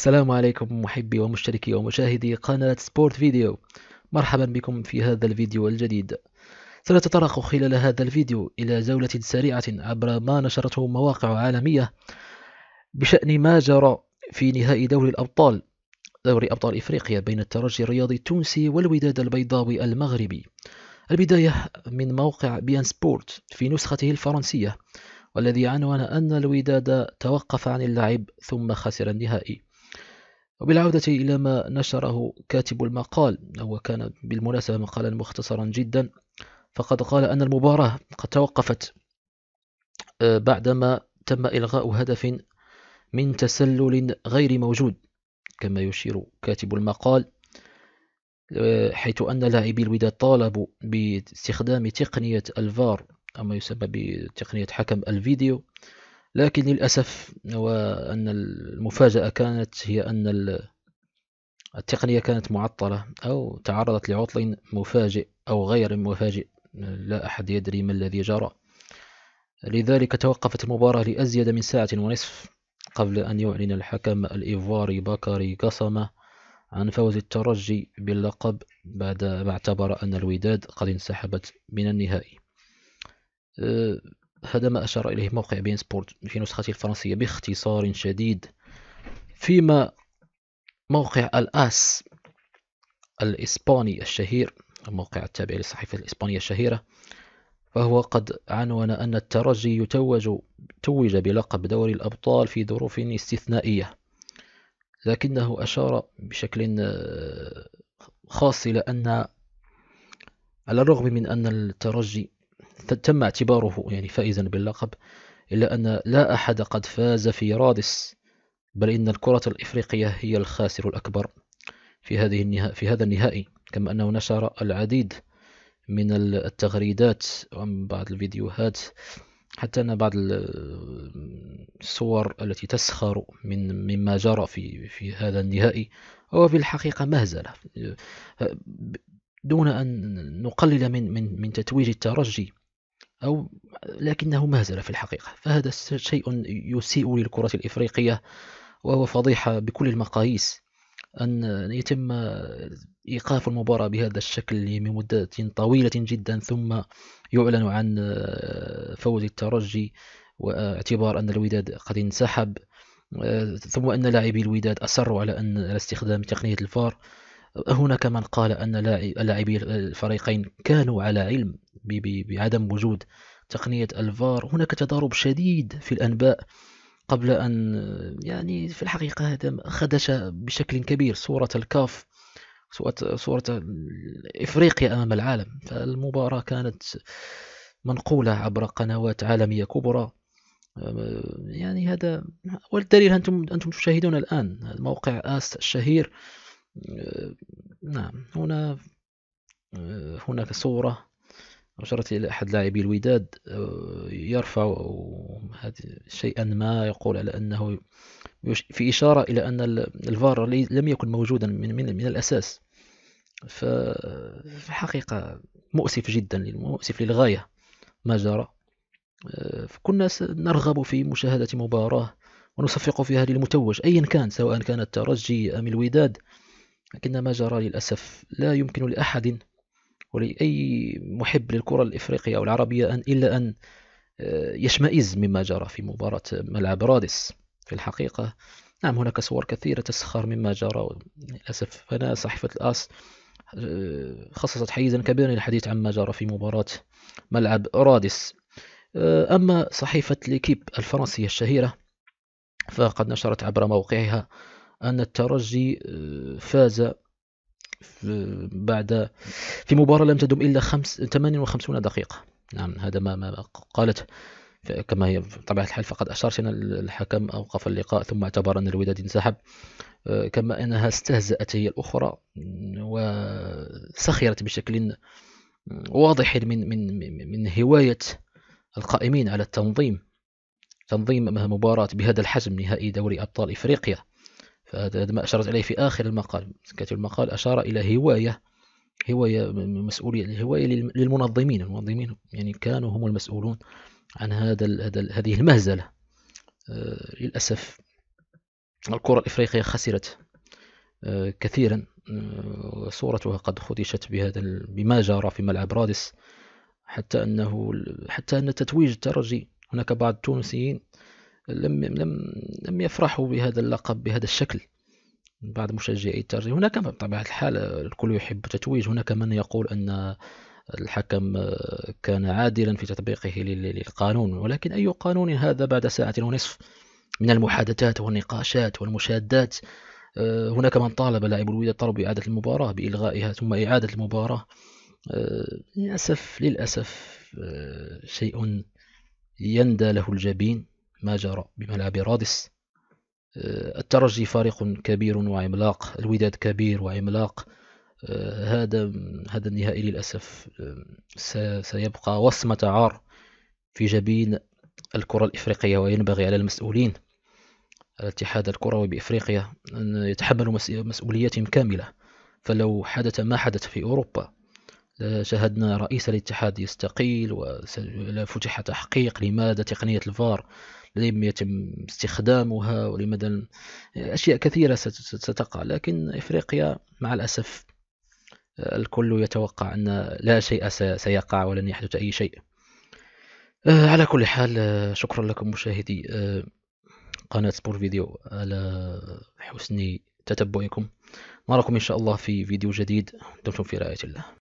السلام عليكم محبي ومشتركي ومشاهدي قناة سبورت فيديو. مرحبا بكم في هذا الفيديو الجديد. سنتطرق خلال هذا الفيديو إلى جولة سريعة عبر ما نشرته مواقع عالمية بشأن ما جرى في نهائي دوري الأبطال دوري أبطال إفريقيا بين الترجي الرياضي التونسي والوداد البيضاوي المغربي. البداية من موقع beIN Sports في نسخته الفرنسية والذي عنوان أن الوداد توقف عن اللعب ثم خسر النهائي. وبالعودة إلى ما نشره كاتب المقال هو كان بالمناسبة مقالا مختصرا جدا فقد قال أن المباراة قد توقفت آه، بعدما تم إلغاء هدف من تسلل غير موجود كما يشير كاتب المقال آه، حيث أن لاعبي الوداد طالبوا باستخدام تقنية الفار أو ما يسمى بتقنية حكم الفيديو. لكن للأسف وأن المفاجأة كانت هي أن التقنية كانت معطلة أو تعرضت لعطل مفاجئ أو غير مفاجئ. لا أحد يدري ما الذي جرى. لذلك توقفت المباراة لأزيد من ساعة ونصف قبل أن يعلن الحكم الإيفواري باكاري قصمة عن فوز الترجي باللقب بعد ما اعتبر أن الوداد قد انسحبت من النهائي. أه، هذا ما أشار إليه موقع بين سبورت في نسخته الفرنسية باختصار شديد فيما موقع الآس الإسباني الشهير الموقع التابع للصحيفة الإسبانية الشهيرة فهو قد عنون أن الترجي يتوج توج بلقب دوري الأبطال في ظروف استثنائية لكنه أشار بشكل آه، خاص إلى أن على الرغم من أن الترجي تم اعتباره يعني فائزا باللقب إلا أن لا أحد قد فاز في رادس بل إن الكرة الإفريقية هي الخاسر الأكبر في هذه النهاية في هذا النهائي كما أنه نشر العديد من التغريدات وبعض الفيديوهات حتى أن بعض الصور التي تسخر من مما جرى في في هذا النهائي هو في الحقيقة مهزلة دون أن نقلل من من من تتويج الترجي أو لكنه مهزلة في الحقيقة. فهذا شيء يسيء للكرة الإفريقية وهو فضيحة بكل المقاييس أن يتم إيقاف المباراة بهذا الشكل لمدة طويلة جدا ثم يعلن عن فوز الترجي واعتبار أن الوداد قد انسحب ثم أن لاعبي الوداد أصروا على أن على استخدام تقنية الفار. هناك من قال أن لاعبي الفريقين كانوا على علم بعدم وجود تقنية الفار. هناك تضارب شديد في الأنباء قبل أن يعني في الحقيقة هذا خدش بشكل كبير صورة الكاف صورة إفريقيا أمام العالم. فالمباراة كانت منقولة عبر قنوات عالمية كبرى. يعني هذا والدليل أنتم أنتم تشاهدون الآن. الموقع آس الشهير نعم هنا هناك صورة أشرت إلى أحد لاعبي الوداد آه، يرفع شيئا ما يقول على أنه في إشارة إلى أن الفار لم يكن موجودا من, من, من الأساس. ففي الحقيقة مؤسف جدا مؤسف للغاية ما جرى. آه، فكنا نرغب في مشاهدة مباراة ونصفق فيها للمتوج أيا كان سواء كان الترجي أم الوداد. لكن ما جرى للأسف لا يمكن لأحد ولأي محب للكرة الإفريقية أو العربية أن إلا أن آه، يشمئز مما جرى في مباراة ملعب رادس. في الحقيقة نعم هناك صور كثيرة تسخر مما جرى للأسف فأنا صحيفة الآس آه، خصصت حيزا كبيرا للحديث عما جرى في مباراة ملعب رادس. آه، أما صحيفة ليكيب الفرنسية الشهيرة فقد نشرت عبر موقعها أن الترجي فاز بعد في مباراة لم تدم إلا خمس 58 دقيقة. نعم هذا ما, ما قالت. كما هي بطبيعة الحال فقد أشارت أن الحكم أوقف اللقاء ثم اعتبر أن الوداد انسحب كما أنها استهزأت هي الأخرى وسخرت بشكل واضح من من من هواية القائمين على التنظيم. تنظيم مباراة بهذا الحجم نهائي دوري أبطال إفريقيا. فهذا ما أشرت إليه في آخر المقال. كاتب المقال أشار إلى هواية هواية مسؤولية هواية للمنظمين. المنظمين يعني كانوا هم المسؤولون عن هذا هذه المهزلة. آه، للأسف الكرة الإفريقية خسرت آه، كثيرا. وصورتها قد خدشت بهذا بما جرى في ملعب رادس. حتى أنه حتى أن تتويج الترجي هناك بعض التونسيين لم لم لم يفرحوا بهذا اللقب بهذا الشكل بعض مشجعي الترجي هناك بطبيعة الحال الكل يحب التتويج. هناك من يقول أن الحكم كان عادلا في تطبيقه للقانون ولكن أي قانون هذا بعد ساعة ونصف من المحادثات والنقاشات والمشادات؟ هناك من طالب لاعب الوداد طلب إعادة المباراة بإلغائها ثم إعادة المباراة. للأسف للأسف شيء يندى له الجبين. ما جرى بملعب رادس. الترجي فريق كبير وعملاق الوداد كبير وعملاق. هذا هذا النهائي للأسف سيبقى وصمة عار في جبين الكرة الإفريقية وينبغي على المسؤولين الاتحاد الكروي بإفريقيا أن يتحملوا مسؤولياتهم كاملة. فلو حدث ما حدث في أوروبا شاهدنا رئيس الاتحاد يستقيل وفتح تحقيق لماذا تقنية الفار. لم يتم استخدامها ولماذا أشياء كثيرة ستقع. لكن إفريقيا مع الأسف الكل يتوقع أن لا شيء سيقع ولن يحدث أي شيء. على كل حال شكرا لكم مشاهدي. قناة سبور فيديو على حسن تتبعكم. نراكم إن شاء الله في فيديو جديد. دمتم في رعاية الله.